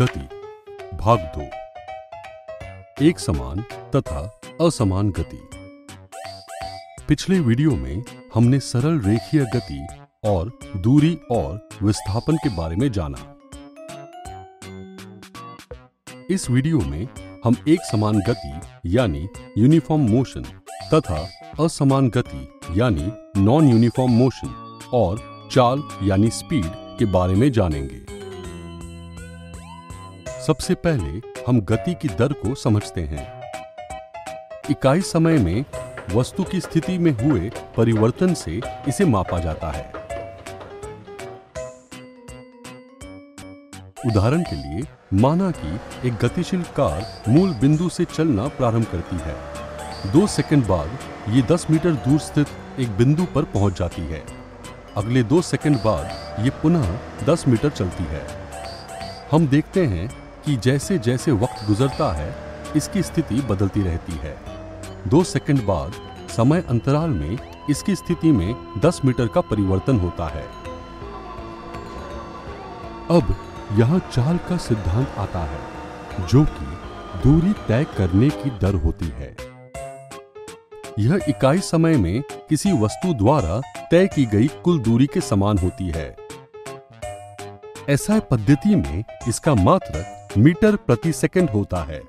गति, भाग दो। एक समान तथा असमान गति। पिछले वीडियो में हमने सरल रेखीय गति और दूरी और विस्थापन के बारे में जाना। इस वीडियो में हम एक समान गति यानी यूनिफॉर्म मोशन तथा असमान गति यानी नॉन यूनिफॉर्म मोशन और चाल यानी स्पीड के बारे में जानेंगे। सबसे पहले हम गति की दर को समझते हैं। इकाई समय में वस्तु की स्थिति में हुए परिवर्तन से इसे मापा जाता है। उदाहरण के लिए, माना कि एक गतिशील कार मूल बिंदु से चलना प्रारंभ करती है। दो सेकंड बाद ये 10 मीटर दूर स्थित एक बिंदु पर पहुँच जाती है। अगले दो सेकंड बाद ये पुनः 10 मीटर चलती है। हम देखते हैं कि जैसे जैसे वक्त गुजरता है, इसकी स्थिति बदलती रहती है। दो सेकंड बाद, समय अंतराल में इसकी स्थिति में 10 मीटर का परिवर्तन होता है। अब, यहाँ चाल का सिद्धांत आता है, जो कि दूरी तय करने की दर होती है। यह इकाई समय में किसी वस्तु द्वारा तय की गई कुल दूरी के समान होती है। ऐसा पद्धति में इसका मात्रक मीटर प्रति सेकंड होता है।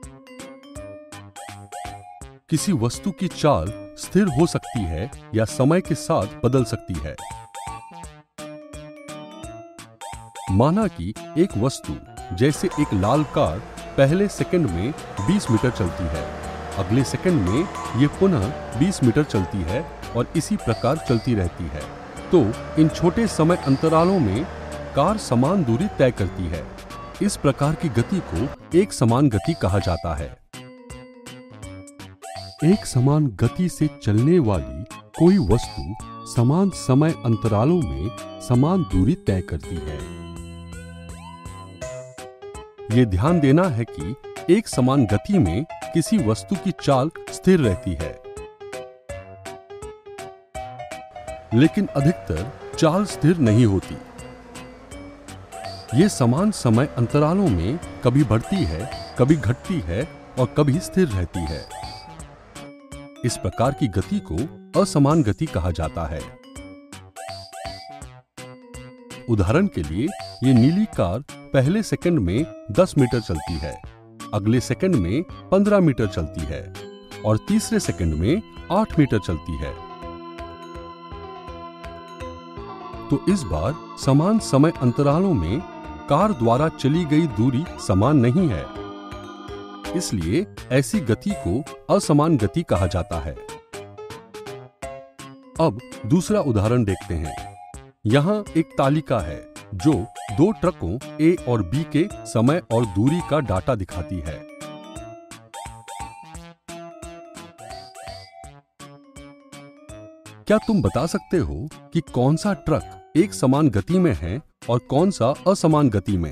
किसी वस्तु की चाल स्थिर हो सकती है या समय के साथ बदल सकती है। माना कि एक वस्तु, जैसे एक लाल कार, पहले सेकंड में 20 मीटर चलती है, अगले सेकंड में यह पुनः 20 मीटर चलती है और इसी प्रकार चलती रहती है। तो इन छोटे समय अंतरालों में कार समान दूरी तय करती है। इस प्रकार की गति को एक समान गति कहा जाता है। एक समान गति से चलने वाली कोई वस्तु समान समय अंतरालों में समान दूरी तय करती है। ये ध्यान देना है कि एक समान गति में किसी वस्तु की चाल स्थिर रहती है। लेकिन अधिकतर चाल स्थिर नहीं होती। ये समान समय अंतरालों में कभी बढ़ती है, कभी घटती है और कभी स्थिर रहती है। इस प्रकार की गति को असमान गति कहा जाता है। उदाहरण के लिए, ये नीली कार पहले सेकंड में 10 मीटर चलती है, अगले सेकंड में 15 मीटर चलती है और तीसरे सेकंड में 8 मीटर चलती है। तो इस बार समान समय अंतरालों में कार द्वारा चली गई दूरी समान नहीं है। इसलिए ऐसी गति को असमान गति कहा जाता है। अब दूसरा उदाहरण देखते हैं। यहाँ एक तालिका है, जो दो ट्रकों ए और बी के समय और दूरी का डाटा दिखाती है। क्या तुम बता सकते हो कि कौन सा ट्रक एक समान गति में है और कौन सा असमान गति में?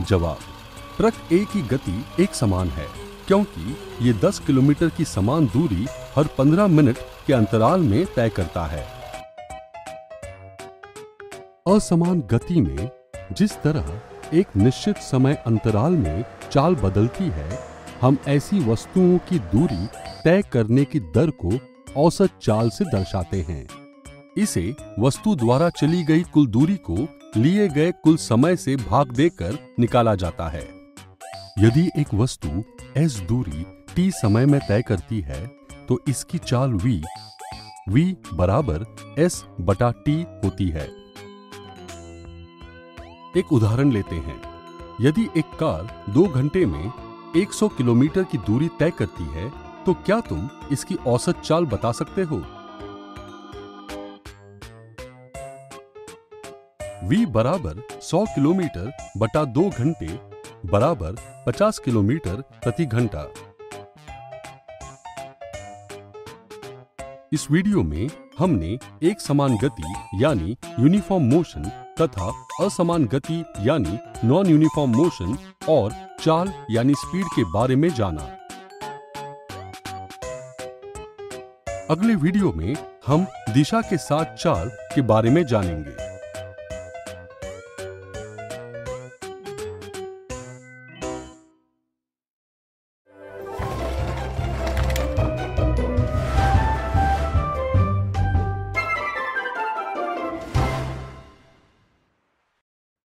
जवाब, ट्रक ए की गति एक समान है, क्योंकि ये 10 किलोमीटर की समान दूरी हर 15 मिनट के अंतराल में तय करता है। असमान गति में जिस तरह एक निश्चित समय अंतराल में चाल बदलती है हम ऐसी वस्तुओं की दूरी तय करने की दर को औसत चाल से दर्शाते हैं। इसे वस्तु द्वारा चली गई कुल दूरी को लिए गए कुल समय से भाग देकर निकाला जाता है। यदि एक वस्तु s दूरी t समय में तय करती है तो इसकी चाल वी v बराबर एस बटा टी होती है। एक उदाहरण लेते हैं। यदि एक कार दो घंटे में 100 किलोमीटर की दूरी तय करती है तो क्या तुम इसकी औसत चाल बता सकते हो? V बराबर 100 किलोमीटर बटा दो घंटे बराबर 50 किलोमीटर प्रति घंटा। इस वीडियो में हमने एक समान गति यानी यूनिफॉर्म मोशन तथा असमान गति यानी नॉन यूनिफॉर्म मोशन और चाल यानी स्पीड के बारे में जाना। अगले वीडियो में हम दिशा के साथ चाल के बारे में जानेंगे।